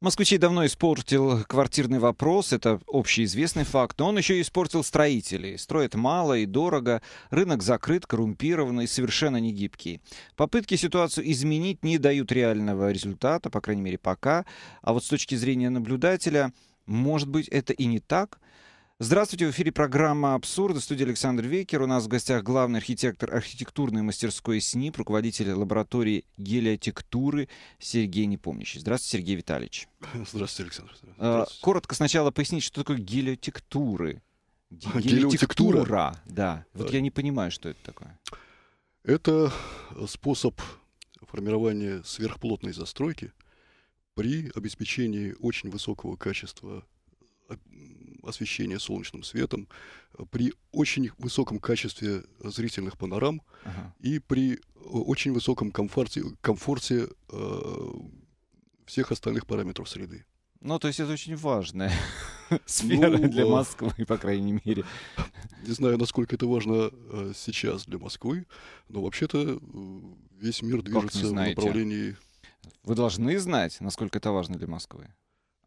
Москвичей давно испортил квартирный вопрос, это общеизвестный факт, но он еще и испортил строителей. Строят мало и дорого, рынок закрыт, коррумпированный, совершенно не гибкий. Попытки ситуацию изменить не дают реального результата, по крайней мере пока. А вот с точки зрения наблюдателя, может быть это и не так – Здравствуйте, в эфире программа «Абсурд». В студии Александр Векер. У нас в гостях главный архитектор архитектурной мастерской СНИП, руководитель лаборатории гелиотектуры Сергей Непомнящий. Здравствуйте, Сергей Витальевич. Здравствуйте, Александр. А, Здравствуйте. Коротко сначала пояснить, что такое гелиотектуры. Гелиотектура? Да. Вот я не понимаю, что это такое. Это способ формирования сверхплотной застройки при обеспечении очень высокого качества освещения солнечным светом, э, при очень высоком качестве зрительных панорам ага. и при э, очень высоком комфорте, комфорте э, всех остальных параметров среды. Ну, то есть это очень важная сфера ну, для Москвы, по крайней мере. Не знаю, насколько это важно э, сейчас для Москвы, но вообще-то э, весь мир движется в направлении... Вы должны знать, насколько это важно для Москвы.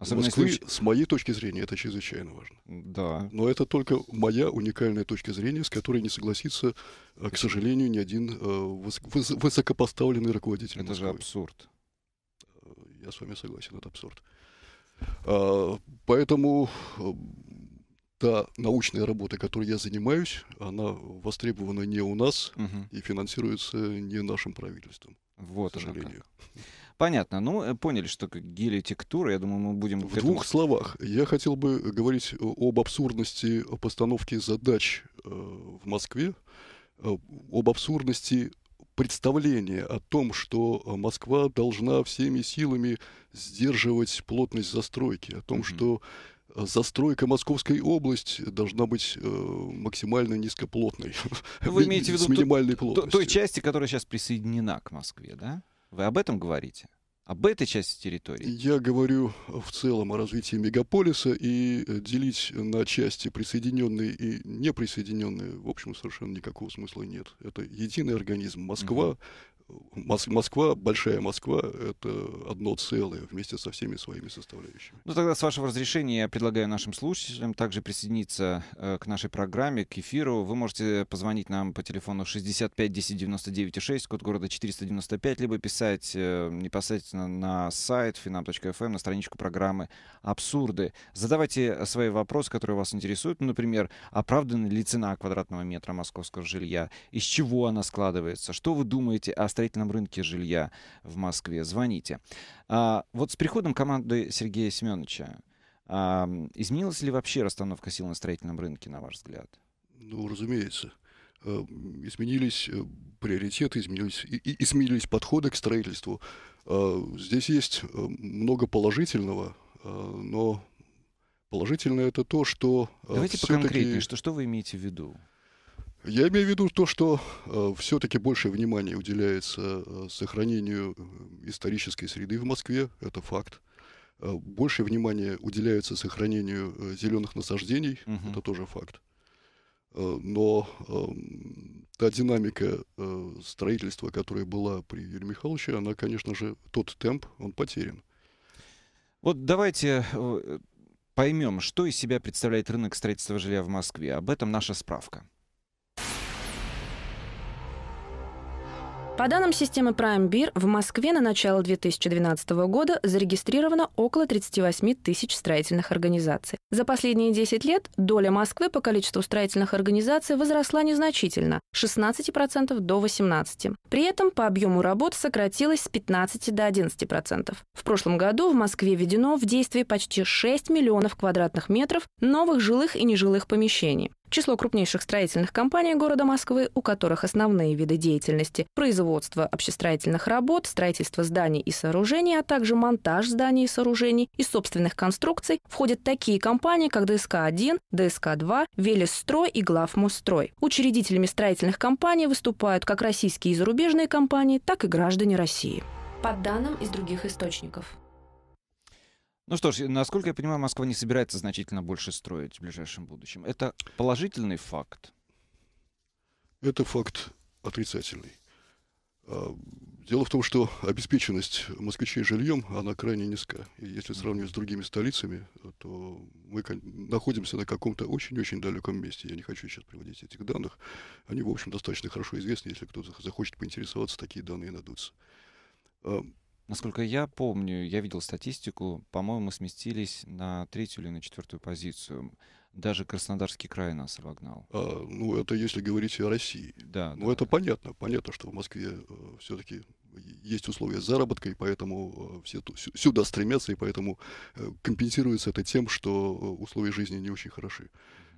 Особенно Москвы, если... с моей точки зрения, это чрезвычайно важно. Да. Но это только моя уникальная точка зрения, с которой не согласится, э, к сожалению, ни один э, высокопоставленный руководитель Это Москвы. же абсурд. Э, я с вами согласен, это абсурд. Поэтому та научная работа, которой я занимаюсь, она востребована не у нас угу. и финансируется не нашим правительством. Вот, к сожалению. Как. Понятно. Ну, э, поняли, что гелиотектура. Я думаю, мы будем... В этому... двух словах. Я хотел бы говорить об абсурдности постановки задач э, в Москве, э, об абсурдности представления о том, что Москва должна всеми силами сдерживать плотность застройки, о том, mm-hmm. что застройка Московской области должна быть э, максимально низкоплотной. Вы имеете в виду с минимальной плотностью. той части, которая сейчас присоединена к Москве, да? Вы об этом говорите? Об этой части территории? Я говорю в целом о развитии мегаполиса и э, делить на части присоединенные и неприсоединенные, в общем, совершенно никакого смысла нет. Это единый организм. Москва, угу. Москва, большая Москва, это одно целое вместе со всеми своими составляющими. Ну тогда, с вашего разрешения, я предлагаю нашим слушателям также присоединиться э, к нашей программе, к эфиру. Вы можете позвонить нам по телефону 65 10 99 6, код города 495, либо писать э, непосредственно на сайт finam.fm, на страничку программы «Абсурды». Задавайте свои вопросы, которые вас интересуют. Ну, например, оправдана ли цена квадратного метра московского жилья? Из чего она складывается? Что вы думаете о строительном рынке жилья в Москве. Звоните. А, вот с приходом команды Сергея Семеновича а, изменилась ли вообще расстановка сил на строительном рынке, на ваш взгляд? Ну, разумеется. Э, изменились э, приоритеты, изменились, и, и изменились подходы к строительству. Э, здесь есть много положительного, но положительное это то, что... Давайте поконкретнее, что, что вы имеете в виду? Я имею в виду то, что э, все-таки больше внимания уделяется э, сохранению э, исторической среды в Москве, это факт. Э, больше внимания уделяется сохранению э, зеленых насаждений, угу. это тоже факт. Э, но э, та динамика э, строительства, которая была при Юрии Михайловиче, она, конечно же, тот темп, он потерян. Вот давайте э, поймем, что из себя представляет рынок строительства жилья в Москве. Об этом наша справка. По данным системы PrimeBeer, в Москве на начало 2012 года зарегистрировано около 38 тысяч строительных организаций. За последние 10 лет доля Москвы по количеству строительных организаций возросла незначительно – 16% до 18%. При этом по объему работ сократилась с 15 до 11%. В прошлом году в Москве введено в действие почти 6 миллионов квадратных метров новых жилых и нежилых помещений. Число крупнейших строительных компаний города Москвы, у которых основные виды деятельности – производство общестроительных работ, строительство зданий и сооружений, а также монтаж зданий и сооружений и собственных конструкций, входят такие компании, как ДСК-1, ДСК-2, Велесстрой и Главмосстрой. Учредителями строительных компаний выступают как российские и зарубежные компании, так и граждане России. По данным из других источников. Ну что ж, насколько я понимаю, Москва не собирается значительно больше строить в ближайшем будущем. Это положительный факт? Это факт отрицательный. А, Дело в том, что обеспеченность москвичей жильем, она крайне низка. И если сравнивать с другими столицами, то мы находимся на каком-то очень-очень далеком месте. Я не хочу сейчас приводить этих данных. Они, в общем, достаточно хорошо известны. Если кто-то захочет поинтересоваться, такие данные найдутся. Насколько я помню, я видел статистику, по-моему, мы сместились на третью или на четвертую позицию. Даже Краснодарский край нас обогнал. А, ну, это если говорить о России. Да. Ну, да. это понятно. Понятно, что в Москве э, все-таки есть условия заработка, и поэтому э, все сюда стремятся, и поэтому э, компенсируется это тем, что э, условия жизни не очень хороши.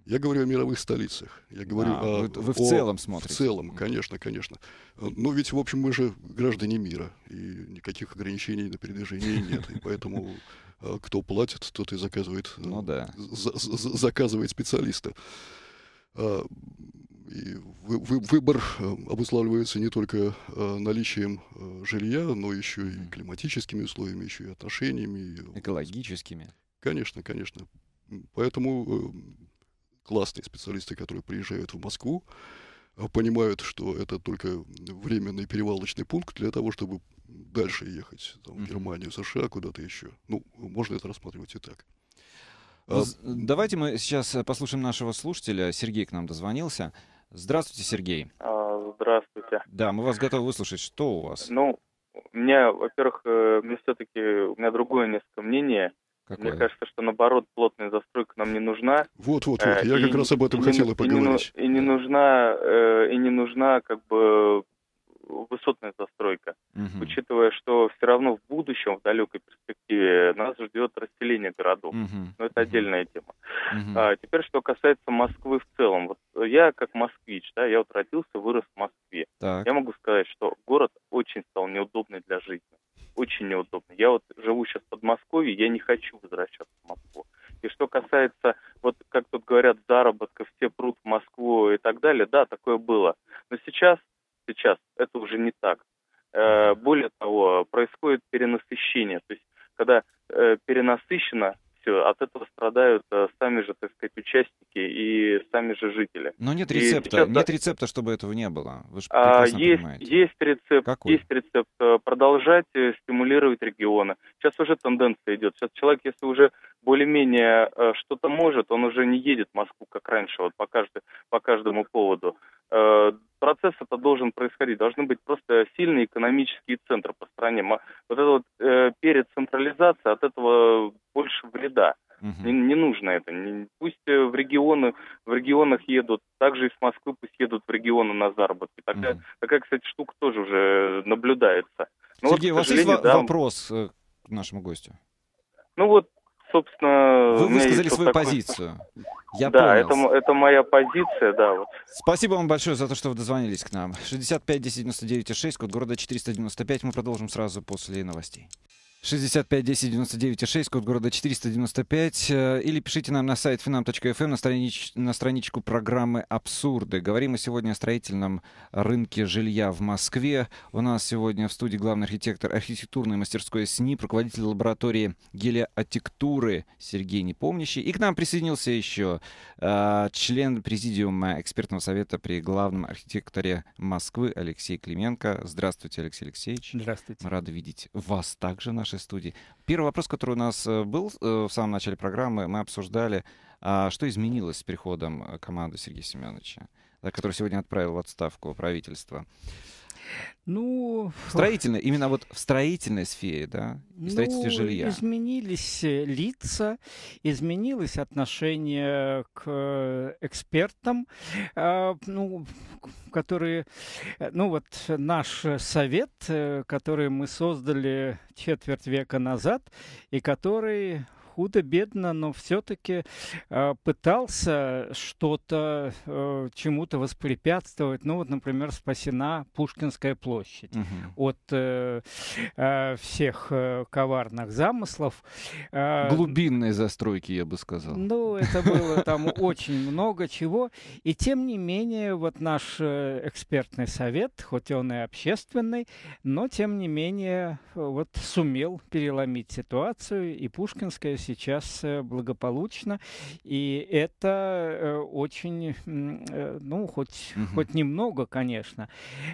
Я говорю о мировых столицах. Я говорю а, о, вы, вы в о, целом смотрите? В целом, конечно, конечно. Но ведь, в общем, мы же граждане мира, и никаких ограничений на передвижение нет. И поэтому кто платит, тот и заказывает, ну, да. за, за, заказывает специалиста. А, и вы, вы, выбор обуславливается не только наличием жилья, но еще и климатическими условиями, еще и отношениями. Экологическими. Конечно, конечно. Поэтому классные специалисты, которые приезжают в Москву, а, понимают, что это только временный перевалочный пункт для того, чтобы дальше ехать там, в Германию, США, куда-то еще. Ну, можно это рассматривать и так. А... Давайте мы сейчас э, послушаем нашего слушателя. Сергей к нам дозвонился. Здравствуйте, Сергей. А, здравствуйте. Да, мы вас готовы выслушать. Что у вас? Ну, у меня, во-первых, э, мне все-таки, у меня другое несколько мнение. Какое? Мне кажется, что наоборот плотная застройка нам не нужна. Вот, вот, вот. Я и, как раз об этом и хотел и поговорить. И не, и не нужна, э, и не нужна как бы высотная застройка, угу. учитывая, что все равно в будущем, в далекой перспективе, нас ждет расселение городов. Угу. Но это отдельная тема. Угу. А, теперь, что касается Москвы в целом. Вот я как москвич, да, я вот родился, вырос в Москве. Так. Я могу сказать, что город очень стал неудобный для жизни очень неудобно. Я вот живу сейчас в Подмосковье, я не хочу возвращаться в Москву. И что касается, вот как тут говорят, заработков, все прут в Москву и так далее, да, такое было. Но сейчас, сейчас это уже не так. Э, более того, происходит перенасыщение. То есть, когда э, перенасыщено все, от этого страдают э, сами же, так сказать, участники и сами же жители. Но нет рецепта, сейчас, нет да, рецепта, чтобы этого не было. Вы же а, есть, понимаете. есть рецепт, Какой? есть рецепт. Э, продолжать э, стимулировать регионы. Сейчас уже тенденция идет. Сейчас человек, если уже более-менее э, что-то может, он уже не едет в Москву, как раньше, вот по, каждый, по каждому поводу. Процесс это должен происходить. Должны быть просто сильные экономические центры по стране. Вот эта вот э, перецентрализация, от этого больше вреда. Угу. Не, не нужно это. Не, пусть э, в регионы, в регионах едут, также из Москвы пусть едут в регионы на заработки. Такая, угу. такая кстати, штука тоже уже наблюдается. Но Сергей, вот, у вас есть да, вопрос э, к нашему гостю? Ну вот собственно... Вы высказали свою такой... позицию. Я да, понял. это, это моя позиция, да. Вот. Спасибо вам большое за то, что вы дозвонились к нам. 65 10 99 6, код города 495. Мы продолжим сразу после новостей. 65 10 99 6, код города 495. Э, или пишите нам на сайт finam.fm на, странич, на страничку программы «Абсурды». Говорим мы сегодня о строительном рынке жилья в Москве. У нас сегодня в студии главный архитектор архитектурной мастерской СНИП, руководитель лаборатории гелиотектуры Сергей Непомнящий. И к нам присоединился еще э, член президиума экспертного совета при главном архитекторе Москвы Алексей Клименко. Здравствуйте, Алексей Алексеевич. Здравствуйте. Мы рады видеть вас также, наши нашей студии. Первый вопрос, который у нас э, был э, в самом начале программы, мы обсуждали, а, что изменилось с приходом э, команды Сергея Семеновича, который сегодня отправил в отставку правительства. Ну, строительной, именно вот в строительной сфере, да, в строительстве ну, жилья. Изменились лица, изменилось отношение к экспертам, э, ну, которые, ну вот наш совет, который мы создали четверть века назад, и который худо-бедно, но все-таки э, пытался что-то, э, чему-то воспрепятствовать. Ну вот, например, спасена Пушкинская площадь угу. от э, э, всех э, коварных замыслов. Э, Глубинной застройки, я бы сказал. Ну, это было там очень много чего. И тем не менее, вот наш э, экспертный совет, хоть он и общественный, но тем не менее вот сумел переломить ситуацию, и Пушкинская сейчас благополучно, и это очень, ну, хоть, угу. хоть немного, конечно,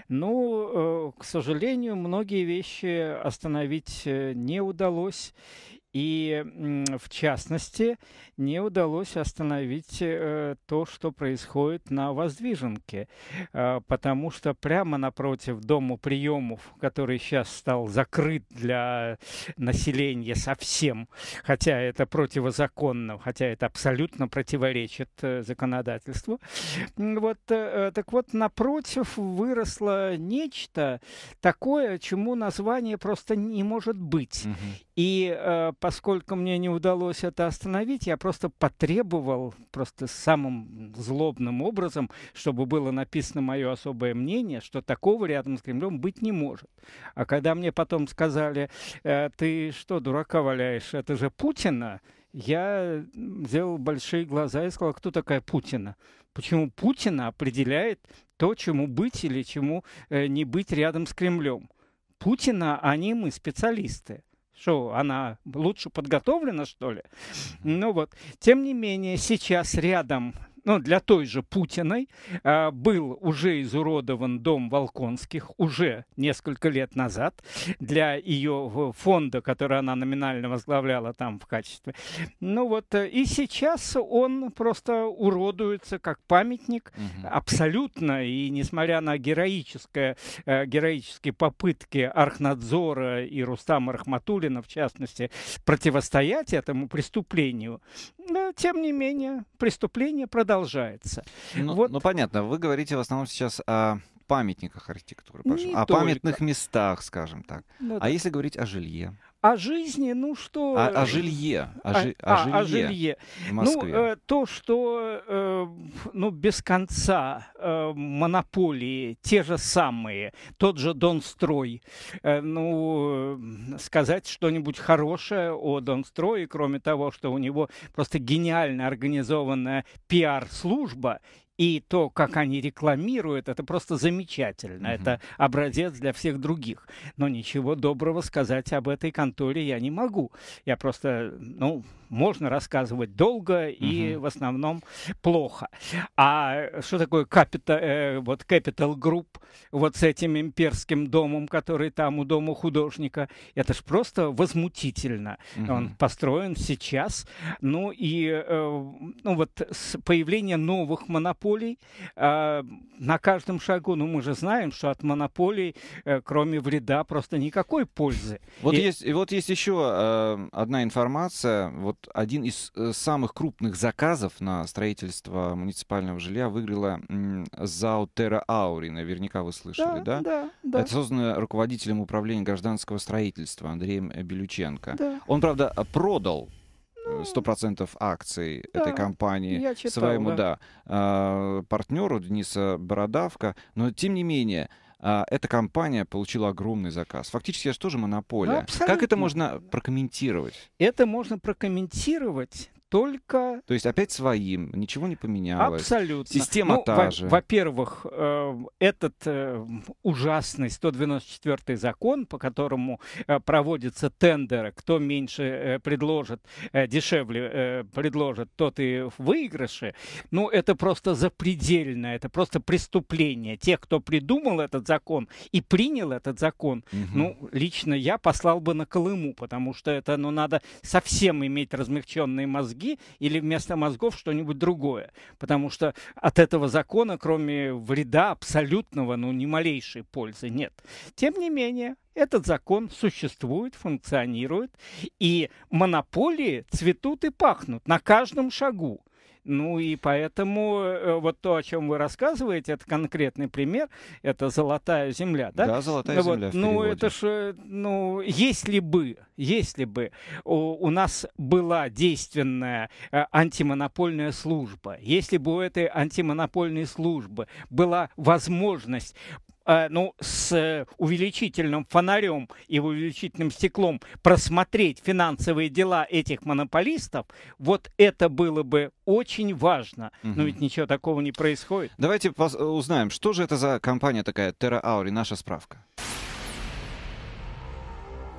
но, к сожалению, многие вещи остановить не удалось, и, в частности, не удалось остановить э, то, что происходит на Воздвиженке, э, потому что прямо напротив дома приемов, который сейчас стал закрыт для населения совсем, хотя это противозаконно, хотя это абсолютно противоречит э, законодательству, вот, так вот, напротив выросло нечто такое, чему название просто не может быть. Угу. И поскольку мне не удалось это остановить, я просто потребовал просто самым злобным образом, чтобы было написано мое особое мнение, что такого рядом с Кремлем быть не может. А когда мне потом сказали, э, ты что, дурака валяешь, это же Путина, я сделал большие глаза и сказал, кто такая Путина? Почему Путина определяет то, чему быть или чему э, не быть рядом с Кремлем? Путина, они мы специалисты. Что, она лучше подготовлена, что ли? Ну вот, тем не менее, сейчас рядом ну, для той же Путиной, э, был уже изуродован дом Волконских уже несколько лет назад для ее фонда, который она номинально возглавляла там в качестве. Ну вот, э, и сейчас он просто уродуется как памятник угу. абсолютно, и несмотря на героическое, э, героические попытки Архнадзора и Рустама Рахматулина, в частности, противостоять этому преступлению, тем не менее, преступление продолжается продолжается. Ну, вот. ну понятно, вы говорите в основном сейчас о памятниках архитектуры, о только. памятных местах, скажем так. Ну, а да. если говорить о жилье? О жизни, ну что... О, о жилье. О, а, жи... а, о, жилье, о жилье. Ну. Ну, э, то, что э, ну, без конца э, монополии, те же самые, тот же Донстрой, э, ну, сказать что-нибудь хорошее о Донстрое, кроме того, что у него просто гениально организованная пиар-служба, и то, как они рекламируют, это просто замечательно. Mm-hmm. Это образец для всех других. Но ничего доброго сказать об этой конторе я не могу. Я просто, ну, можно рассказывать долго и угу. в основном плохо. А что такое Capital, э, вот Capital Group, вот с этим имперским домом, который там у дома художника, это ж просто возмутительно. Угу. Он построен сейчас. Ну и э, ну вот с появления новых монополий э, на каждом шагу, ну мы же знаем, что от монополий, э, кроме вреда, просто никакой пользы. Вот, и... есть, вот есть еще э, одна информация, вот один из э, самых крупных заказов на строительство муниципального жилья выиграла ЗАО Терра Аури. Наверняка вы слышали, да? Да, да. да. Это создано руководителем управления гражданского строительства Андреем Белюченко. Да. Он, правда, продал э, ну, сто процентов акций да, этой компании читал, своему да. Да, партнеру Дениса Бородавка, но тем не менее а, эта компания получила огромный заказ. Фактически это же тоже монополия. Ну, как это можно прокомментировать? Это можно прокомментировать только... То есть опять своим, ничего не поменялось. Абсолютно. Система ну, та во- же. Во-первых, э, этот э, ужасный 194 закон, по которому э, проводятся тендеры, кто меньше э, предложит, э, дешевле э, предложит, тот и в выигрыше, ну, это просто запредельно, это просто преступление. Тех, кто придумал этот закон и принял этот закон, угу. ну, лично я послал бы на Колыму, потому что это, ну, надо совсем иметь размягченные мозги, мозги или вместо мозгов что-нибудь другое. Потому что от этого закона, кроме вреда абсолютного, ну, ни малейшей пользы нет. Тем не менее, этот закон существует, функционирует, и монополии цветут и пахнут на каждом шагу. Ну и поэтому э, вот то, о чем вы рассказываете, это конкретный пример, это золотая земля, да? Да, золотая вот, земля. Ну это же, ну если бы, если бы у, у нас была действенная э, антимонопольная служба, если бы у этой антимонопольной службы была возможность Э, ну, с э, увеличительным фонарем и увеличительным стеклом просмотреть финансовые дела этих монополистов, вот это было бы очень важно. Угу. Но ведь ничего такого не происходит. Давайте узнаем, что же это за компания такая Terra Auri, наша справка.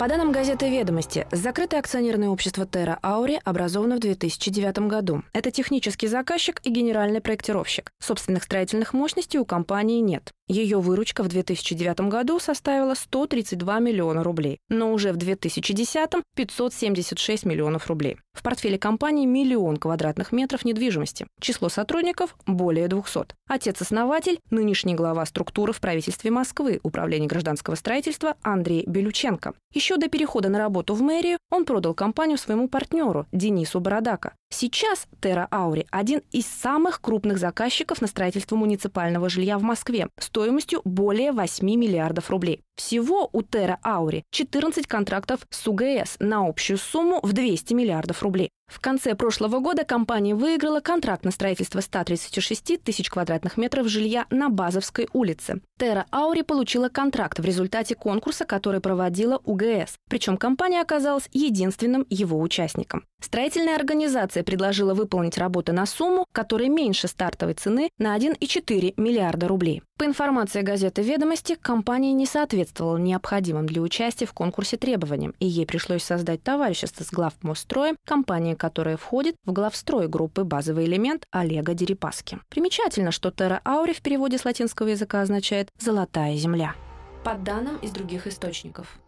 По данным газеты «Ведомости», закрытое акционерное общество «Терра Аури» образовано в 2009 году. Это технический заказчик и генеральный проектировщик. Собственных строительных мощностей у компании нет. Ее выручка в 2009 году составила 132 миллиона рублей, но уже в 2010 – 576 миллионов рублей. В портфеле компании миллион квадратных метров недвижимости. Число сотрудников – более 200. Отец-основатель – нынешний глава структуры в правительстве Москвы, Управление гражданского строительства Андрей Белюченко. Еще до перехода на работу в мэрию он продал компанию своему партнеру Денису Бородака. Сейчас Терра Аури – один из самых крупных заказчиков на строительство муниципального жилья в Москве стоимостью более 8 миллиардов рублей. Всего у Терра Аури 14 контрактов с УГС на общую сумму в 200 миллиардов рублей. В конце прошлого года компания выиграла контракт на строительство 136 тысяч квадратных метров жилья на Базовской улице. Терра Аури получила контракт в результате конкурса, который проводила УГС. Причем компания оказалась единственным его участником. Строительная организация предложила выполнить работы на сумму, которая меньше стартовой цены на 1,4 миллиарда рублей. По информации газеты «Ведомости», компания не соответствовала необходимым для участия в конкурсе требованиям, и ей пришлось создать товарищество с главмостстроем, компания, которая входит в главстрой группы «Базовый элемент» Олега Дерипаски. Примечательно, что «Терра Аури» в переводе с латинского языка означает «золотая земля». По данным из других источников.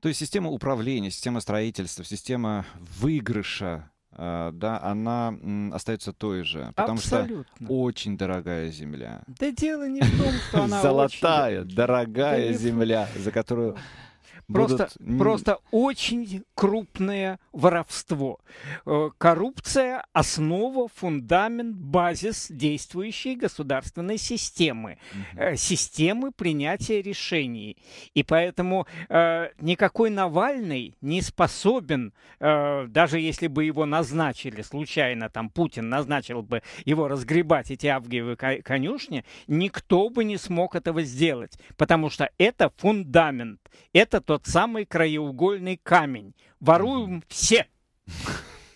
То есть система управления, система строительства, система выигрыша да, она остается той же, потому Абсолютно. что очень дорогая земля. Да дело не в том, что она золотая, дорогая земля, за которую Просто, будут... просто очень крупное воровство. Э, коррупция – основа, фундамент, базис действующей государственной системы, угу. системы принятия решений. И поэтому э, никакой Навальный не способен, э, даже если бы его назначили случайно, там Путин назначил бы его разгребать эти авгиевы конюшни, никто бы не смог этого сделать, потому что это фундамент, это то тот самый краеугольный камень. Воруем все.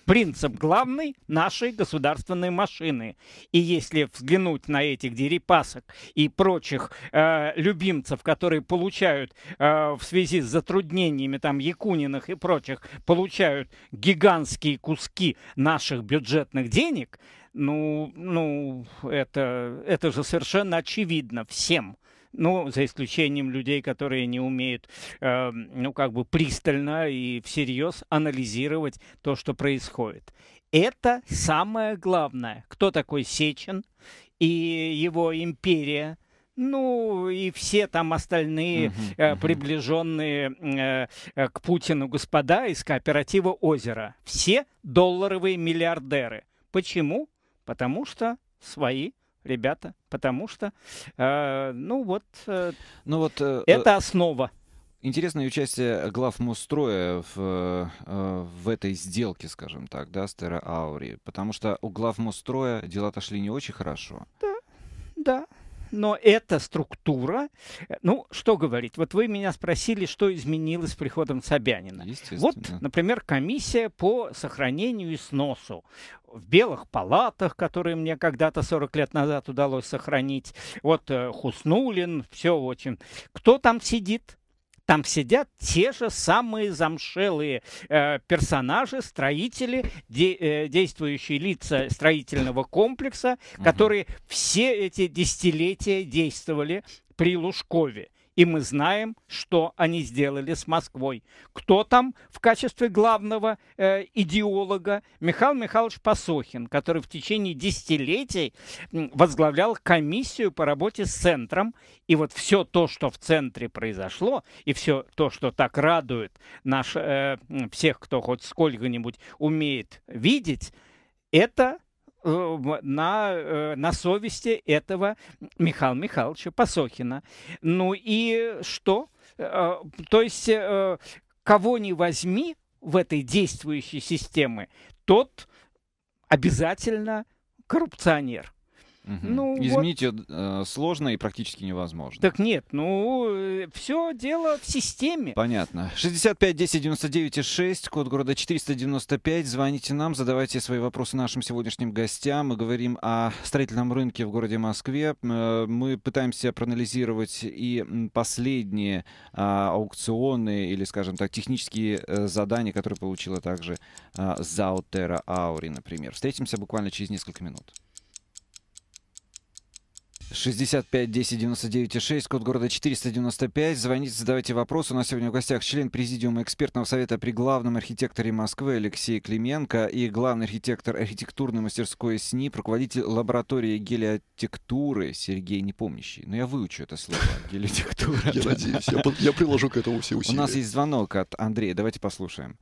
Принцип главный нашей государственной машины. И если взглянуть на этих дерипасок и прочих э, любимцев, которые получают э, в связи с затруднениями там Якуниных и прочих, получают гигантские куски наших бюджетных денег, ну, ну это, это же совершенно очевидно всем ну, за исключением людей, которые не умеют, э, ну, как бы пристально и всерьез анализировать то, что происходит. Это самое главное. Кто такой Сечин и его империя? Ну, и все там остальные uh-huh, uh-huh. приближенные э, э, к Путину господа из кооператива «Озеро». Все долларовые миллиардеры. Почему? Потому что свои ребята, потому что, э, ну вот, э, ну вот э, это основа. Интересное участие глав Мосстроя в, э, в этой сделке, скажем так, да, с Терра Аури, потому что у глав Мосстроя дела-то шли не очень хорошо. Да, да, но эта структура, ну, что говорить, вот вы меня спросили, что изменилось с приходом Собянина. Вот, например, комиссия по сохранению и сносу в белых палатах, которые мне когда-то 40 лет назад удалось сохранить. Вот э, Хуснулин, все очень. Кто там сидит? Там сидят те же самые замшелые э, персонажи, строители, де, э, действующие лица строительного комплекса, угу. которые все эти десятилетия действовали при Лужкове. И мы знаем, что они сделали с Москвой. Кто там в качестве главного э, идеолога? Михаил Михайлович Пасохин, который в течение десятилетий возглавлял комиссию по работе с центром. И вот все то, что в центре произошло, и все то, что так радует наш, э, всех, кто хоть сколько-нибудь умеет видеть, это на, э, на совести этого Михаила Михайловича Пасохина. Ну и что? Э, то есть кого не возьми в этой действующей системе, тот обязательно коррупционер. Угу. Ну, Изменить вот... ее э, сложно и практически невозможно. Так нет, ну, э, все дело в системе. Понятно. 65 10 99 6, код города 495. Звоните нам, задавайте свои вопросы нашим сегодняшним гостям. Мы говорим о строительном рынке в городе Москве. Э, мы пытаемся проанализировать и последние а, аукционы или, скажем так, технические задания, которые получила также а, Заутера Аури, например. Встретимся буквально через несколько минут. 65 10 99 6, код города 495. Звоните, задавайте вопросы. У нас сегодня в гостях член президиума экспертного совета при главном архитекторе Москвы Алексей Клименко и главный архитектор архитектурной мастерской СНИП, руководитель лаборатории гелиотектуры Сергей Непомнящий. Но ну, я выучу это слово. Гелиотектура. Я надеюсь. Я приложу к этому все усилия. У нас есть звонок от Андрея. Давайте послушаем.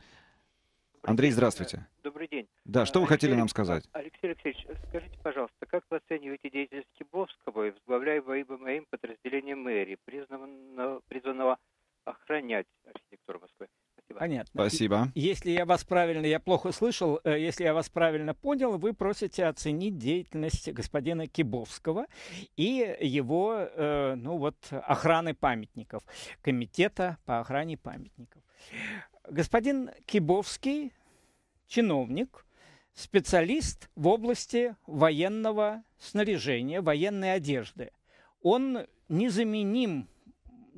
Андрей, здравствуйте. Добрый день. Да, что вы Алексей, хотели нам сказать? Алексей Алексеевич, скажите, пожалуйста, как вы оцениваете деятельность Кибовского и возглавляемого моим подразделением мэрии, признанного, призванного охранять архитектуру Москвы? Спасибо. Понятно. Спасибо. Если я вас правильно, я плохо слышал, э, если я вас правильно понял, вы просите оценить деятельность господина Кибовского и его, э, ну вот, охраны памятников, комитета по охране памятников. Господин Кибовский чиновник, специалист в области военного снаряжения, военной одежды. Он незаменим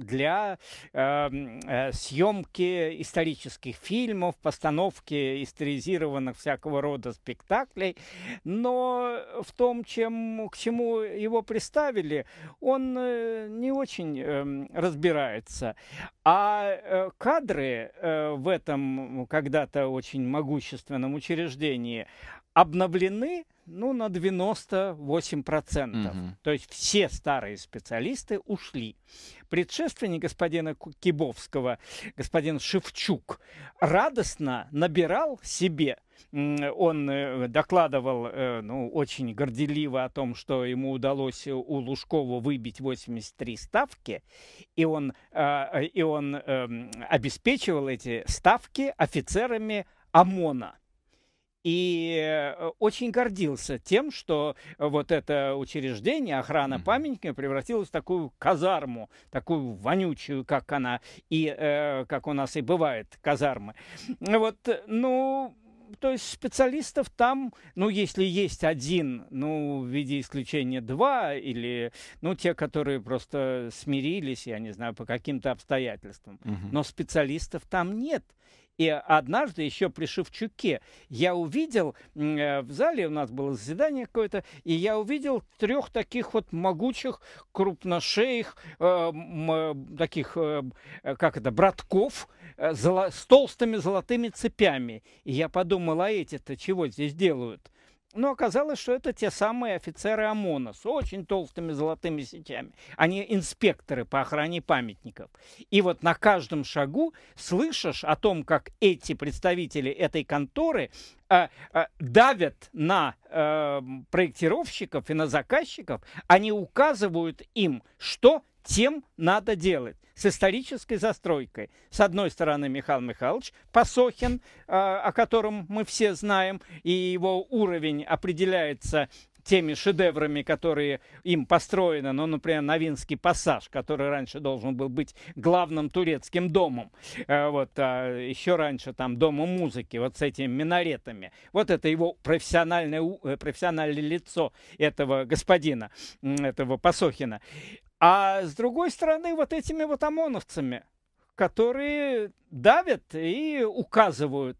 для эм, э, съемки исторических фильмов, постановки историзированных всякого рода спектаклей. Но в том, чем, к чему его представили, он э, не очень э, разбирается. А э, кадры э, в этом когда-то очень могущественном учреждении обновлены ну, на 98%. Угу. То есть все старые специалисты ушли. Предшественник господина Кибовского, господин Шевчук, радостно набирал себе он э, докладывал э, ну, очень горделиво о том, что ему удалось у Лужкова выбить 83 ставки, и он, э, и он эм, обеспечивал эти ставки офицерами ОМОНа и э, очень гордился тем, что вот это учреждение, охрана mm-hmm. памятника превратилось в такую казарму, такую вонючую, как она, и э, как у нас и бывает казармы. Вот, ну, то есть специалистов там, ну, если есть один, ну, в виде исключения два, или, ну, те, которые просто смирились, я не знаю, по каким-то обстоятельствам. Угу. Но специалистов там нет. И однажды еще при Шевчуке я увидел, э, в зале у нас было заседание какое-то, и я увидел трех таких вот могучих, крупношеих, э, э, таких, как это, братков, с толстыми золотыми цепями. И я подумал, а эти-то чего здесь делают? Но оказалось, что это те самые офицеры ОМОНа с очень толстыми золотыми сетями. Они инспекторы по охране памятников. И вот на каждом шагу слышишь о том, как эти представители этой конторы э, э, давят на э, проектировщиков и на заказчиков, они указывают им, что тем надо делать с исторической застройкой. С одной стороны, Михаил Михайлович Посохин, а, о котором мы все знаем, и его уровень определяется теми шедеврами, которые им построены, ну, например, Новинский пассаж, который раньше должен был быть главным турецким домом, э, вот, а еще раньше там Домом музыки, вот с этими минаретами. Вот это его профессиональное, э, профессиональное лицо этого господина, этого Пасохина. А с другой стороны, вот этими вот ОМОНовцами, которые давят и указывают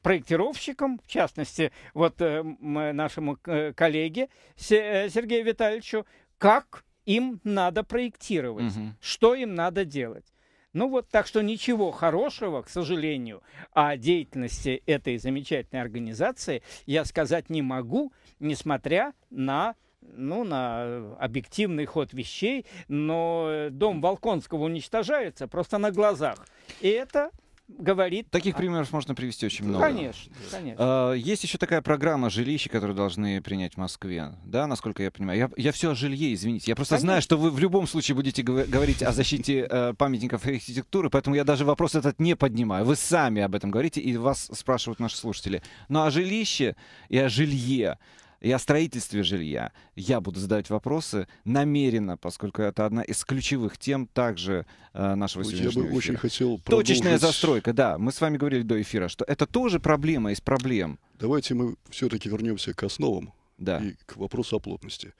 проектировщикам, в частности, вот э, нашему э, коллеге э, Сергею Витальевичу, как им надо проектировать, угу. что им надо делать. Ну вот, так что ничего хорошего, к сожалению, о деятельности этой замечательной организации я сказать не могу, несмотря на ну, на объективный ход вещей, но дом Волконского уничтожается просто на глазах. И это говорит... Таких примеров можно привести очень много. Конечно, конечно. Есть еще такая программа жилища, которую должны принять в Москве, да, насколько я понимаю. Я, я все о жилье, извините. Я просто конечно. знаю, что вы в любом случае будете говорить о защите э, памятников архитектуры, поэтому я даже вопрос этот не поднимаю. Вы сами об этом говорите, и вас спрашивают наши слушатели. Но о жилище и о жилье и о строительстве жилья я буду задавать вопросы намеренно, поскольку это одна из ключевых тем также э, нашего сегодняшнего Я бы эфира. очень хотел продолжить... Точечная застройка, да. Мы с вами говорили до эфира, что это тоже проблема из проблем. Давайте мы все-таки вернемся к основам да. и к вопросу о плотности.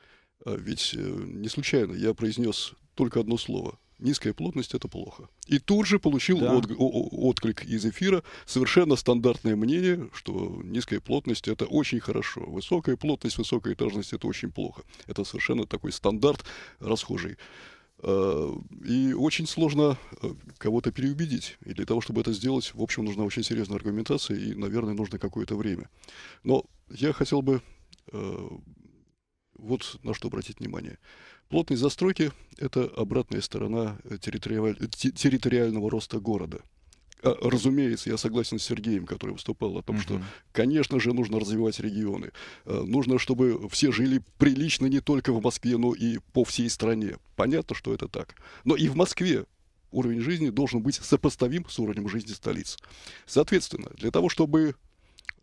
А ведь э, не случайно я произнес только одно слово низкая плотность это плохо. И тут же получил да. от, отклик из эфира совершенно стандартное мнение, что низкая плотность это очень хорошо, высокая плотность, высокая этажность это очень плохо. Это совершенно такой стандарт расхожий. А, и очень сложно э, кого-то переубедить. И для того, чтобы это сделать, в общем, нужна очень серьезная аргументация, и, наверное, нужно какое-то время. Но я хотел бы э, вот на что обратить внимание. Плотность застройки – это обратная сторона э, территориаль... территориального роста города. А, разумеется, я согласен с Сергеем, который выступал о том, uh-huh. что, конечно же, нужно развивать регионы. А, нужно, чтобы все жили прилично не только в Москве, но и по всей стране. Понятно, что это так. Но и в Москве уровень жизни должен быть сопоставим с уровнем жизни столиц. Соответственно, для того, чтобы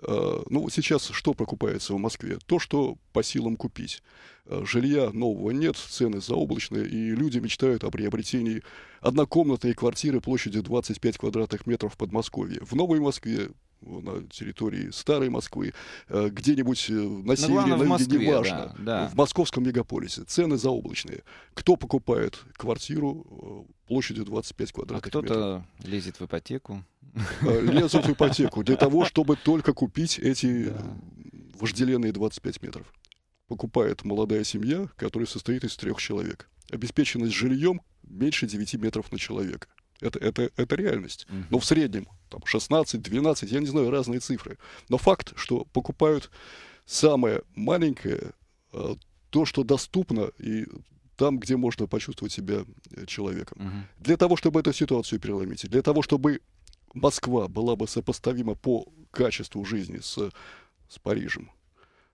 ну, сейчас что покупается в Москве? То, что по силам купить. Э, жилья нового нет, цены заоблачные, и люди мечтают о приобретении однокомнатной квартиры площадью 25 квадратных метров в Подмосковье. В Новой Москве на территории старой Москвы, э, где-нибудь на севере, на юге, неважно, да, да. в московском мегаполисе. Цены заоблачные. Кто покупает квартиру площадью 25 квадратных а кто-то метров? кто-то лезет в ипотеку. Э, лезут в ипотеку для того, чтобы только купить эти вожделенные 25 метров. Покупает молодая семья, которая состоит из трех человек. Обеспеченность жильем меньше 9 метров на человека. Это, это, это реальность. Но в среднем там, 16, 12, я не знаю, разные цифры. Но факт, что покупают самое маленькое, э, то, что доступно, и там, где можно почувствовать себя э, человеком. Угу. Для того, чтобы эту ситуацию переломить, для того, чтобы Москва была бы сопоставима по качеству жизни с, с Парижем,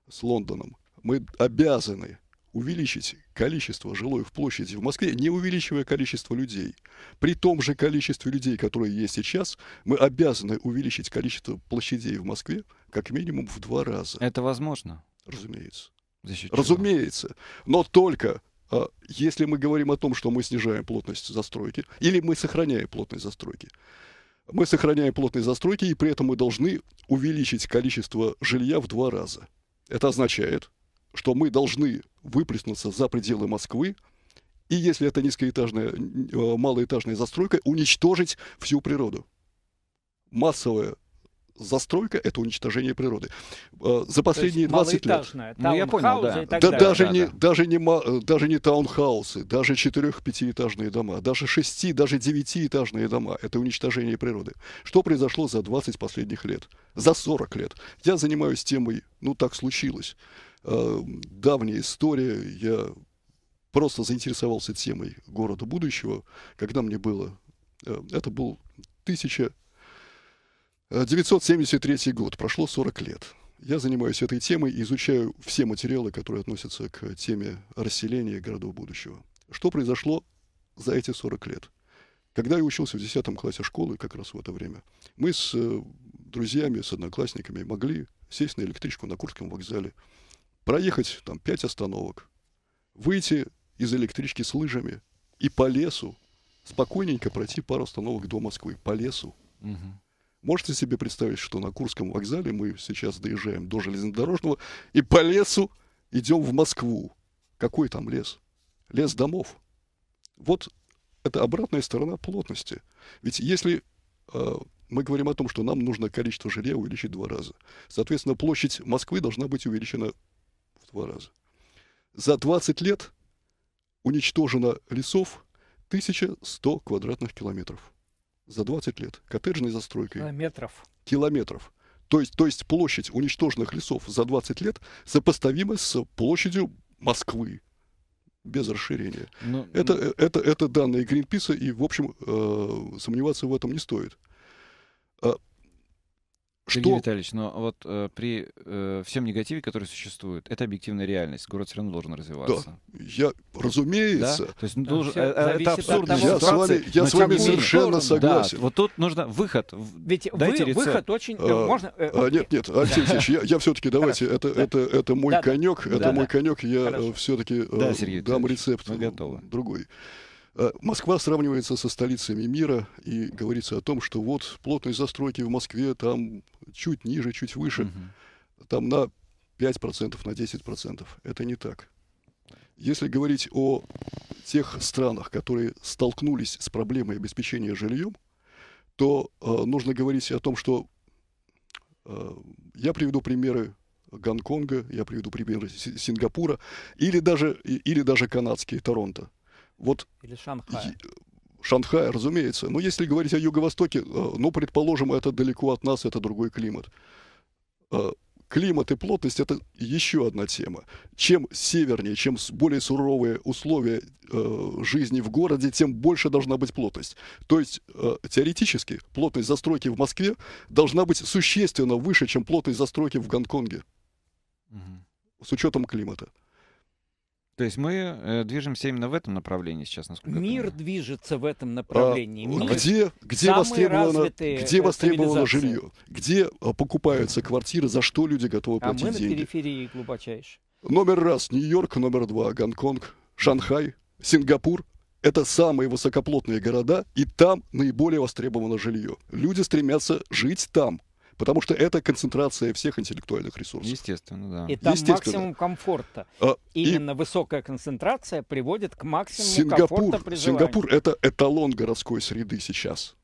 с Лондоном, мы обязаны увеличить количество жилой в площади в Москве, не увеличивая количество людей. При том же количестве людей, которые есть сейчас, мы обязаны увеличить количество площадей в Москве как минимум в два раза. Это возможно? Разумеется. Разумеется. Но только а, если мы говорим о том, что мы снижаем плотность застройки, или мы сохраняем плотность застройки, мы сохраняем плотность застройки, и при этом мы должны увеличить количество жилья в два раза. Это означает, что мы должны выплеснуться за пределы Москвы, и если это низкоэтажная, э, малоэтажная застройка, уничтожить всю природу. Массовое застройка — это уничтожение природы. Э, за последние 20 лет... Ну, я понял, да. да, даже, да, не, да. Даже, не, даже не таунхаусы, даже четырех-пятиэтажные дома, даже шести, даже девятиэтажные дома — это уничтожение природы. Что произошло за 20 последних лет? За 40 лет. Я занимаюсь темой «Ну, так случилось». Э, давняя история. Я просто заинтересовался темой города будущего, когда мне было... Это был 1000 973 год, прошло 40 лет. Я занимаюсь этой темой и изучаю все материалы, которые относятся к теме расселения городов будущего. Что произошло за эти 40 лет? Когда я учился в 10 классе школы, как раз в это время, мы с э, друзьями, с одноклассниками могли сесть на электричку на Курском вокзале, проехать там 5 остановок, выйти из электрички с лыжами и по лесу спокойненько пройти пару остановок до Москвы, по лесу. Угу. Можете себе представить, что на Курском вокзале мы сейчас доезжаем до железнодорожного и по лесу идем в Москву. Какой там лес? Лес домов. Вот это обратная сторона плотности. Ведь если э, мы говорим о том, что нам нужно количество жилья увеличить в два раза, соответственно, площадь Москвы должна быть увеличена два раза. За 20 лет уничтожено лесов 1100 квадратных километров за 20 лет коттеджной застройкой. Километров. Километров. То есть, то есть площадь уничтоженных лесов за 20 лет сопоставима с площадью Москвы без расширения. Но, ну, это, но... Ну. это, это данные Гринписа, и, в общем, э, сомневаться в этом не стоит. А, что... Сергей Витальевич, но вот э, при э, всем негативе, который существует, это объективная реальность. Город все равно должен развиваться. Да, я, разумеется. Да? То есть, ну, должен, э, э это абсурдная я С вами, я с вами совершенно согласен. Да, вот тут нужно выход. Ведь Дайте вы, выход очень... А, можно, э, а, нет, нет, Алексей Алексеевич, я, я все-таки, давайте, это, да. это, это мой да, конек, да, это да, мой да. конек, я э, все-таки да, Сергей дам рецепт другой. Э, Москва сравнивается со столицами мира, и говорится о том, что вот плотность застройки в Москве там чуть ниже, чуть выше, угу. там на 5%, на 10%. Это не так. Если говорить о тех странах, которые столкнулись с проблемой обеспечения жильем, то э, нужно говорить о том, что э, я приведу примеры Гонконга, я приведу примеры Сингапура или даже, или даже канадские, Торонто. Вот Или Шанхай. Шанхай, разумеется. Но если говорить о Юго-Востоке, э, ну, предположим, это далеко от нас, это другой климат. Э, климат и плотность – это еще одна тема. Чем севернее, чем более суровые условия э, жизни в городе, тем больше должна быть плотность. То есть, теоретически, плотность застройки в Москве должна быть существенно выше, чем плотность застройки в Гонконге. Угу. С учетом климата. То есть мы э, движемся именно в этом направлении сейчас, насколько Мир движется в этом направлении. А, Мир где где востребовано, где востребовано жилье? Где а, покупаются квартиры? За что люди готовы платить деньги? А мы на периферии глубочайше. Номер раз Нью-Йорк, номер два Гонконг, Шанхай, Сингапур. Это самые высокоплотные города, и там наиболее востребовано жилье. Люди стремятся жить там потому что это концентрация всех интеллектуальных ресурсов. Естественно, да. И там максимум комфорта. А, Именно и... высокая концентрация приводит к максимуму Сингапур, комфорта проживания. Сингапур — это эталон городской среды сейчас.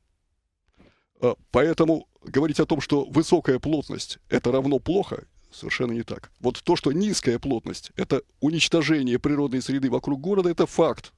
А, поэтому говорить о том, что высокая плотность — это равно плохо, совершенно не так. Вот то, что низкая плотность — это уничтожение природной среды вокруг города, это факт.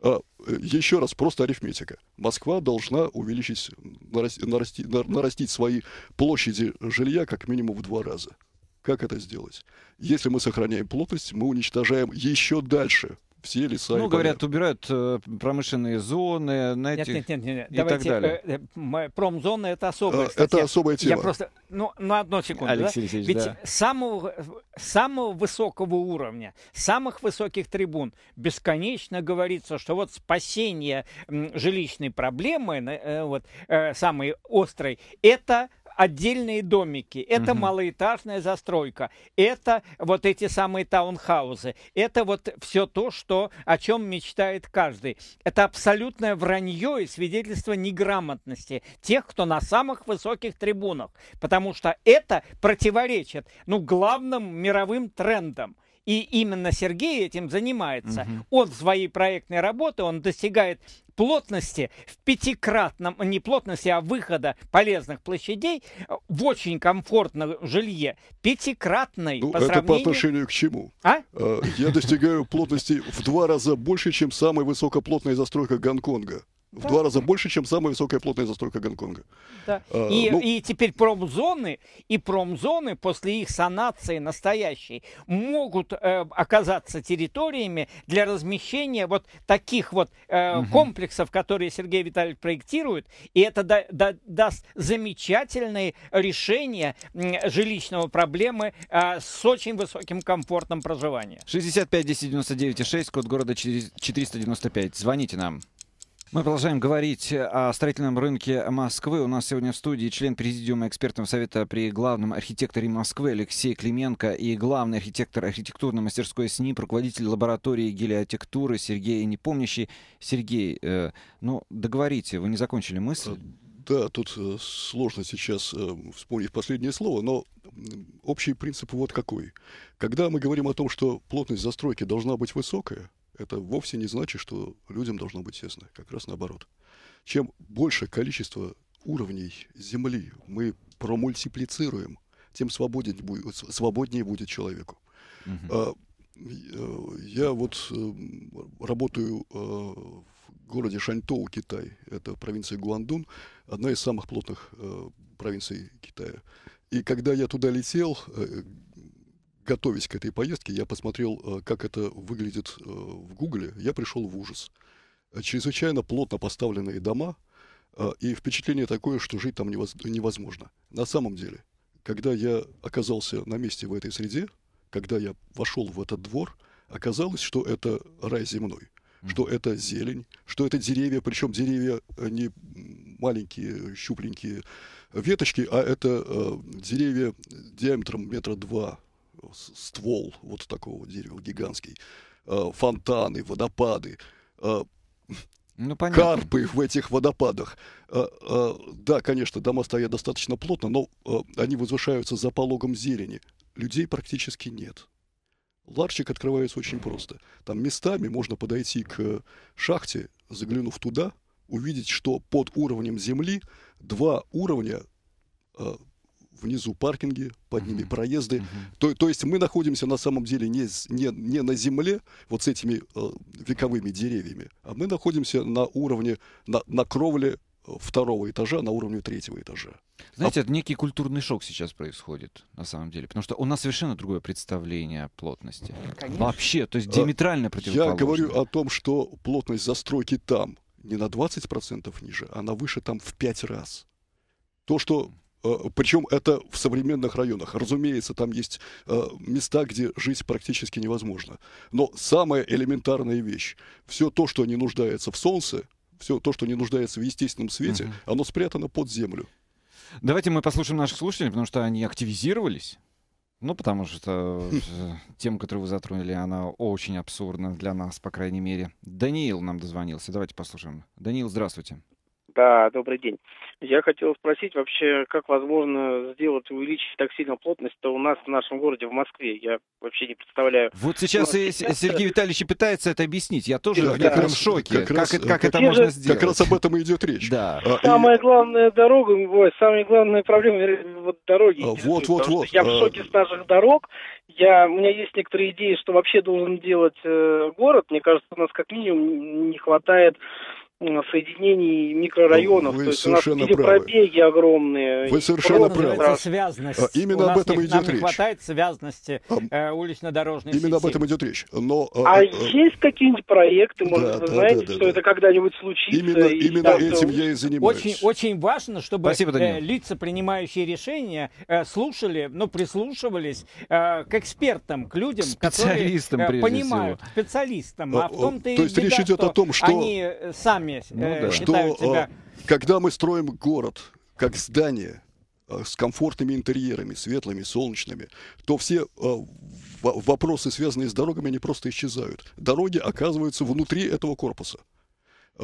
А, э, еще раз, просто арифметика. Москва должна увеличить, нарасти, нарасти, нарастить свои площади жилья как минимум в два раза. Как это сделать? Если мы сохраняем плотность, мы уничтожаем еще дальше все леса. Ну, говорят, убирают э, промышленные зоны, знаете, нет, нет, нет, нет. и Давайте, так далее. Э, э, промзоны это особая э, Это особая тема. Я просто, ну, на одну секунду. Алексей да? Алексеевич, Ведь да. самого, самого высокого уровня, самых высоких трибун бесконечно говорится, что вот спасение жилищной проблемы, э, вот, э, самой острой, это отдельные домики, это угу. малоэтажная застройка, это вот эти самые таунхаузы, это вот все то, что, о чем мечтает каждый. Это абсолютное вранье и свидетельство неграмотности тех, кто на самых высоких трибунах, потому что это противоречит, ну, главным мировым трендам. И именно Сергей этим занимается. Угу. Он своей проектной работы, он достигает плотности в пятикратном, не плотности, а выхода полезных площадей в очень комфортном жилье пятикратной ну, по это сравнению... по отношению к чему? А? Э, я достигаю плотности в два раза больше, чем самая высокоплотная застройка Гонконга в да. два раза больше, чем самая высокая плотная застройка Гонконга. Да. А, и, ну... и теперь промзоны и промзоны после их санации настоящей могут э, оказаться территориями для размещения вот таких вот э, угу. комплексов, которые Сергей Витальевич проектирует, и это да, да, даст замечательные решения э, жилищного проблемы э, с очень высоким комфортом проживания. 65 10 99 6, код города 495. Звоните нам. Мы продолжаем говорить о строительном рынке Москвы. У нас сегодня в студии член Президиума экспертного совета при главном архитекторе Москвы Алексей Клименко и главный архитектор архитектурной мастерской СНИП, руководитель лаборатории гелиотектуры Сергей Непомнящий. Сергей, э, ну, договорите, вы не закончили мысль? Да, тут э, сложно сейчас э, вспомнить последнее слово, но общий принцип вот какой. Когда мы говорим о том, что плотность застройки должна быть высокая, это вовсе не значит, что людям должно быть тесно. Как раз наоборот. Чем больше количество уровней Земли мы промультиплицируем, тем свободнее будет, свободнее будет человеку. Uh-huh. Я вот э, работаю э, в городе Шаньтоу, Китай. Это провинция Гуандун, одна из самых плотных э, провинций Китая. И когда я туда летел, готовясь к этой поездке, я посмотрел, э, как это выглядит э, в Гугле, я пришел в ужас. Чрезвычайно плотно поставленные дома, и впечатление такое, что жить там невозможно. На самом деле, когда я оказался на месте в этой среде, когда я вошел в этот двор, оказалось, что это рай земной, что это зелень, что это деревья, причем деревья не маленькие, щупленькие веточки, а это э, деревья диаметром метра два, ствол вот такого дерева гигантский, э, фонтаны, водопады, э, ну, карпы в этих водопадах. Э, да, конечно, дома стоят достаточно плотно, но они возвышаются за пологом зелени. Людей практически нет. Ларчик открывается очень просто. Там местами можно подойти к шахте, заглянув туда, увидеть, что под уровнем земли два уровня внизу паркинги, под uh-huh. ними проезды. Uh-huh. То, то есть мы находимся на самом деле не, не, не на земле, вот с этими э, вековыми деревьями, а мы находимся на уровне, на, на кровле э, второго этажа, на уровне третьего этажа. Знаете, а... это некий культурный шок сейчас происходит, на самом деле, потому что у нас совершенно другое представление о плотности. Конечно. Вообще, то есть диаметрально противоположное. Я говорю о том, что плотность застройки там не на 20% ниже, а она выше там в 5 раз. То, что Причем это в современных районах. Разумеется, там есть э, места, где жить практически невозможно. Но самая элементарная вещь, все то, что не нуждается в солнце, все то, что не нуждается в естественном свете, угу. оно спрятано под землю. Давайте мы послушаем наших слушателей, потому что они активизировались. Ну, потому что э, тема, которую вы затронули, она очень абсурдна для нас, по крайней мере. Даниил нам дозвонился. Давайте послушаем. Даниил, здравствуйте. Да, добрый день. Я хотел спросить вообще, как возможно сделать, увеличить так сильно плотность-то у нас в нашем городе, в Москве. Я вообще не представляю. Вот сейчас и Сергей Витальевич пытается это объяснить. Я тоже да, в некотором шоке. Как, раз, как, как это можно же... сделать? Как раз об этом и идет речь. Да. А, самая и... главная дорога, ой, самая главная проблема вот дороги. А, вот, вот, вот. Я в а. шоке с наших дорог. Я, у меня есть некоторые идеи, что вообще должен делать э, город. Мне кажется, у нас как минимум не хватает соединений микрорайонов. Вы То есть совершенно у нас пробеги огромные. Вы совершенно правы. Связность. А, именно у об этом не, идет нам речь. не хватает связности а, э, улично-дорожной Именно сети. об этом идет речь. Но, а, а есть какие-нибудь проекты, может, да, вы да, знаете, да, да, что да. это когда-нибудь случится? Именно, и именно так, этим я и занимаюсь. Очень, очень важно, чтобы Спасибо, э, лица, принимающие решения, э, слушали, ну, прислушивались э, к экспертам, к людям, специалистам, которые э, понимают, всего. специалистам. А в том-то и То есть речь идет о том, что... они э, сами ну, да. э, что себя... когда мы строим город как здание с комфортными интерьерами, светлыми, солнечными, то все вопросы, связанные с дорогами, они просто исчезают. Дороги оказываются внутри этого корпуса.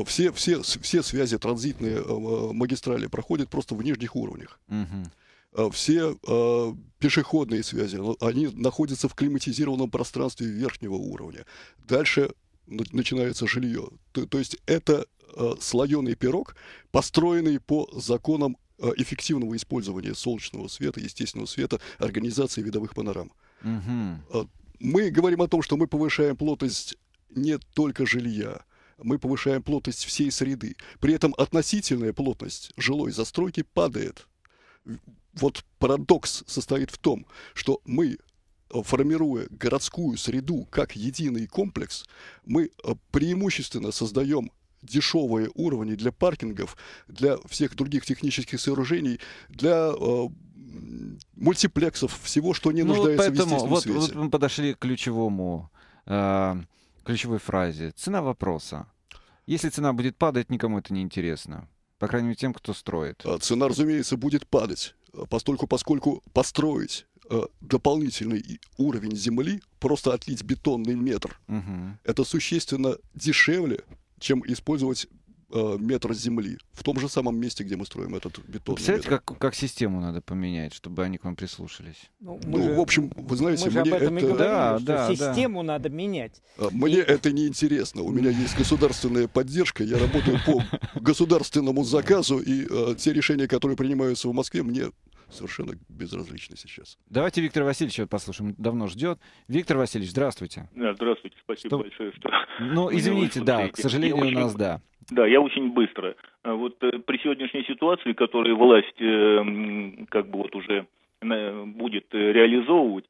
Все, все, все связи, транзитные магистрали проходят просто в нижних уровнях. Угу. Все э, пешеходные связи, они находятся в климатизированном пространстве верхнего уровня. Дальше начинается жилье. То, то есть это э, слоеный пирог, построенный по законам э, эффективного использования солнечного света, естественного света, организации видовых панорам. Угу. Мы говорим о том, что мы повышаем плотность не только жилья, мы повышаем плотность всей среды. При этом относительная плотность жилой застройки падает. Вот парадокс состоит в том, что мы формируя городскую среду как единый комплекс, мы э, преимущественно создаем дешевые уровни для паркингов, для всех других технических сооружений, для э, мультиплексов, всего, что не ну, нуждается поэтому, в естественном вот, свете. Вот мы подошли к ключевому, э, ключевой фразе. Цена вопроса. Если цена будет падать, никому это не интересно. По крайней мере, тем, кто строит. А цена, разумеется, будет падать, постольку, поскольку построить Э, дополнительный уровень земли, просто отлить бетонный метр, угу. это существенно дешевле, чем использовать э, метр земли в том же самом месте, где мы строим этот бетонный Представляете, метр. как, как систему надо поменять, чтобы они к вам прислушались? Ну, ну же, в общем, вы знаете, мы же мне об этом это... и говорили, да, что да, систему да. надо менять. А, мне и... это не интересно. У меня есть государственная поддержка, я работаю по государственному заказу, и э, те решения, которые принимаются в Москве, мне совершенно безразличны сейчас. Давайте Виктор Васильевич послушаем. Давно ждет. Виктор Васильевич, здравствуйте. Да, здравствуйте. Спасибо что... большое, что... Ну, извините, да, к сожалению, очень... у нас, да. Да, я очень быстро. А вот э, при сегодняшней ситуации, которую власть э, как бы вот уже э, будет реализовывать,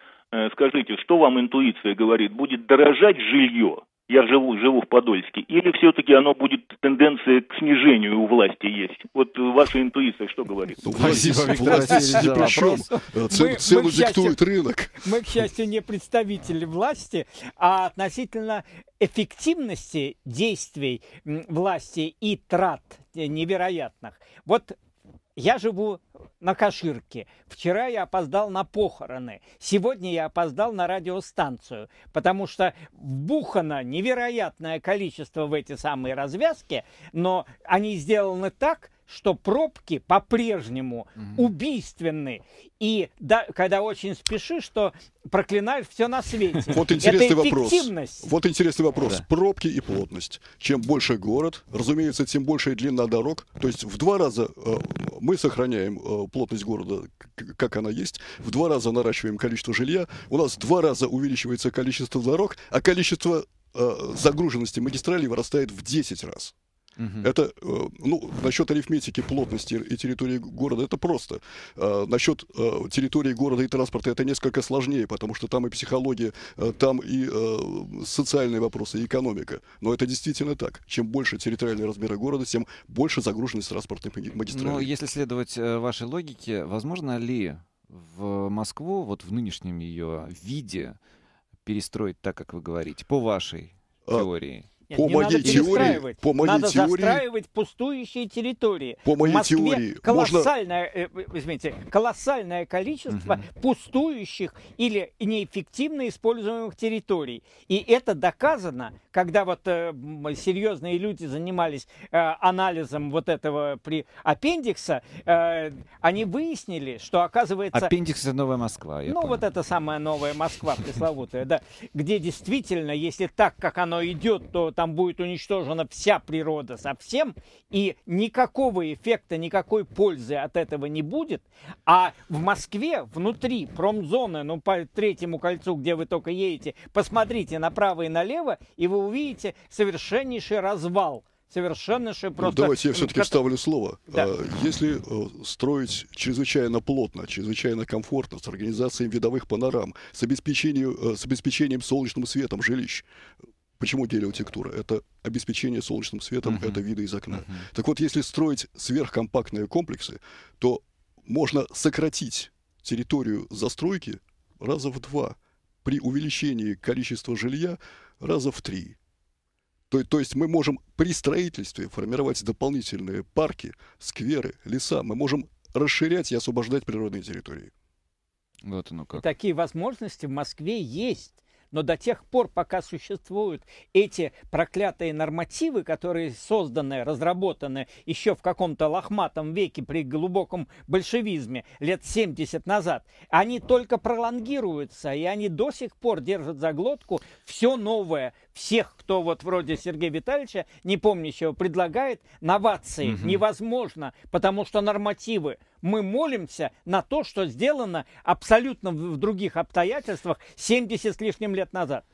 скажите, что вам интуиция говорит? Будет дорожать жилье я живу, живу в Подольске, или все-таки оно будет тенденция к снижению у власти есть? Вот ваша интуиция что говорит? Ну, власть, власть ни при чем. Цену, цену диктует счастью, рынок. Мы, к счастью, не представители власти, а относительно эффективности действий власти и трат невероятных. Вот я живу на Каширке. Вчера я опоздал на похороны. Сегодня я опоздал на радиостанцию, потому что вбухано невероятное количество в эти самые развязки, но они сделаны так, что пробки по-прежнему угу. убийственны. И да, когда очень спешишь, что проклинаешь все на свете. Вот интересный вопрос. Вот интересный вопрос. Да. Пробки и плотность. Чем больше город, разумеется, тем больше и длина дорог. То есть в два раза э, мы сохраняем э, плотность города, как она есть, в два раза наращиваем количество жилья, у нас в два раза увеличивается количество дорог, а количество э, загруженности магистралей вырастает в 10 раз. Угу. Это, э, ну, насчет арифметики плотности и территории города, это просто. А, насчет э, территории города и транспорта это несколько сложнее, потому что там и психология, э, там и социальные вопросы, и экономика. Но это действительно так. Чем больше территориальные размеры города, тем больше загруженность транспортных магистралей. Но если следовать вашей логике, возможно ли в Москву, вот в нынешнем ее виде, перестроить так, как вы говорите, по вашей а, теории? Нет, по не моей надо теории, по моей надо теории, застраивать пустующие территории. По моей в Москве теории колоссальное, можно... э, извините, колоссальное количество угу. пустующих или неэффективно используемых территорий. И это доказано, когда вот э, серьезные люди занимались э, анализом вот этого при аппендикса, э, они выяснили, что оказывается... Аппендикс это Новая Москва. ну понял. вот это самая Новая Москва пресловутая, да, где действительно, если так, как оно идет, то там будет уничтожена вся природа совсем, и никакого эффекта, никакой пользы от этого не будет. А в Москве внутри промзоны, ну по третьему кольцу, где вы только едете, посмотрите направо и налево, и вы увидите совершеннейший развал совершеннейший ну, просто... Ну, давайте я все-таки вставлю слово. Да. А, если э, строить чрезвычайно плотно, чрезвычайно комфортно, с организацией видовых панорам, с обеспечением, э, с обеспечением солнечным светом жилищ, Почему гелиотектура? Это обеспечение солнечным светом, uh-huh. это виды из окна. Uh-huh. Так вот, если строить сверхкомпактные комплексы, то можно сократить территорию застройки раза в два при увеличении количества жилья раза в три. То, то есть мы можем при строительстве формировать дополнительные парки, скверы, леса. Мы можем расширять и освобождать природные территории. Вот оно как. Такие возможности в Москве есть. Но до тех пор, пока существуют эти проклятые нормативы, которые созданы, разработаны еще в каком-то лохматом веке при глубоком большевизме лет 70 назад, они только пролонгируются, и они до сих пор держат за глотку все новое, всех, кто вот вроде Сергея Витальевича, не помнящего, предлагает новации. Угу. Невозможно, потому что нормативы мы молимся на то, что сделано абсолютно в других обстоятельствах 70 с лишним лет назад.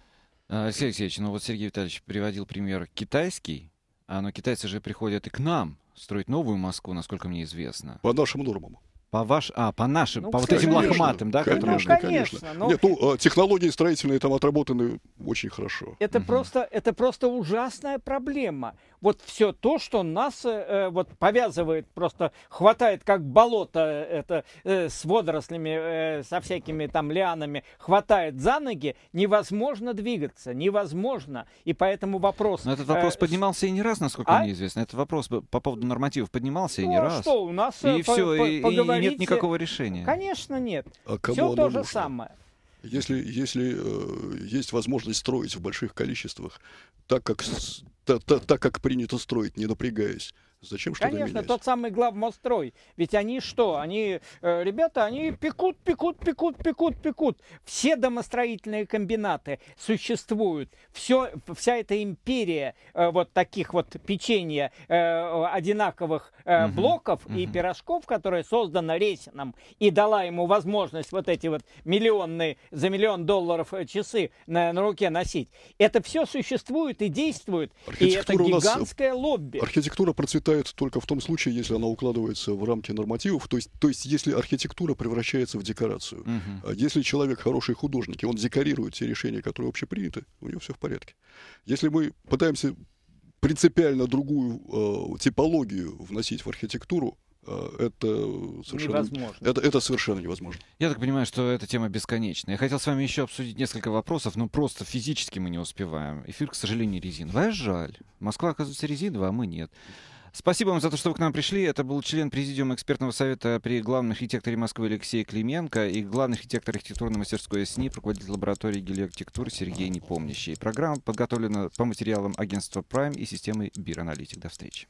Алексей Алексеевич, ну вот Сергей Витальевич приводил пример китайский, а но китайцы же приходят и к нам строить новую Москву, насколько мне известно. По нашим нормам. По ваш, а, по нашим, ну, по вот этим лохматым, да? Конечно, которые... конечно. конечно. Но... Нет, ну, а, технологии строительные там отработаны очень хорошо. Это, угу. просто, это просто ужасная проблема вот все то, что нас э, э, вот повязывает, просто хватает как болото это э, с водорослями, э, со всякими там лианами, хватает за ноги, невозможно двигаться, невозможно. И поэтому вопрос... Но этот вопрос э, поднимался и не раз, насколько а? мне известно. Этот вопрос по поводу нормативов поднимался ну, и не а раз. что, у нас... И по, все, по, и, и нет никакого решения. Конечно, нет. А все то же самое. Если, если э, есть возможность строить в больших количествах, так как, та, та, так как принято строить, не напрягаясь, Зачем что-то Конечно, менять? тот самый главмострой. Ведь они что? Они, э, ребята, они пекут, пекут, пекут, пекут, пекут. Все домостроительные комбинаты существуют. Все, вся эта империя э, вот таких вот печенья э, одинаковых э, угу, блоков угу. и пирожков, которая создана Ресином и дала ему возможность вот эти вот миллионные, за миллион долларов часы на, на руке носить. Это все существует и действует. И это гигантское лобби. Архитектура процветает процветает только в том случае, если она укладывается в рамки нормативов, то есть, то есть если архитектура превращается в декорацию. Uh-huh. Если человек хороший художник, и он декорирует те решения, которые общеприняты, у него все в порядке. Если мы пытаемся принципиально другую э, типологию вносить в архитектуру, э, это совершенно, невозможно. Это, это совершенно невозможно. Я так понимаю, что эта тема бесконечна. Я хотел с вами еще обсудить несколько вопросов, но просто физически мы не успеваем. Эфир, к сожалению, резиновый. А жаль. Москва, оказывается, резиновая, а мы нет. Спасибо вам за то, что вы к нам пришли. Это был член Президиума экспертного совета при главном архитекторе Москвы Алексей Клименко и главный архитектор архитектурной мастерской СНИ, руководитель лаборатории гелиоархитектуры Сергей Непомнящий. Программа подготовлена по материалам агентства Prime и системы Бир Аналитик. До встречи.